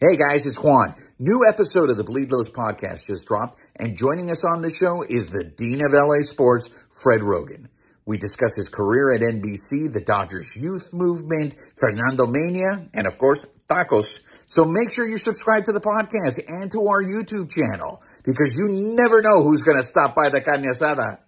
Hey guys, it's Juan. New episode of the Bleed Los podcast just dropped, and joining us on the show is the Dean of LA Sports, Fred Roggin. We discuss his career at NBC, the Dodgers youth movement, Fernandomania, and of course, tacos. So make sure you subscribe to the podcast and to our YouTube channel because you never know who's going to stop by the carne asada.